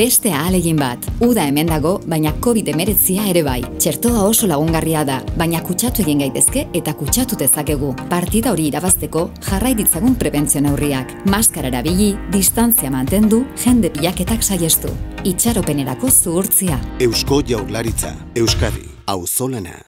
beste ahalegin bat. Uda hemen dago, baina COVID-19 ere bai. Txertoa oso lagungarria da, baina kutsatu egin gaitezke eta kutsatu dezakegu. Partida hori irabazteko jarrai ditzagun prebentzio neurriak. Maskara erabili, distantzia mantendu, jende pilaketak saiestu. Itxaropenerako zuhurtzia. Eusko Jaurlaritza, Euskadi, Auzolana.